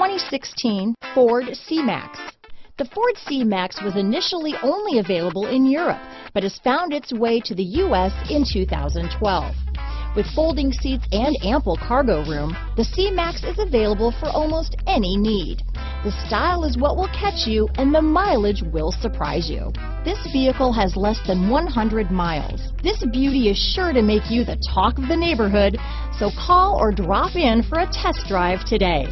2016 Ford C-Max. The Ford C-Max was initially only available in Europe, but has found its way to the U.S. in 2012. With folding seats and ample cargo room, the C-Max is available for almost any need. The style is what will catch you and the mileage will surprise you. This vehicle has less than 100 miles. This beauty is sure to make you the talk of the neighborhood, so call or drop in for a test drive today.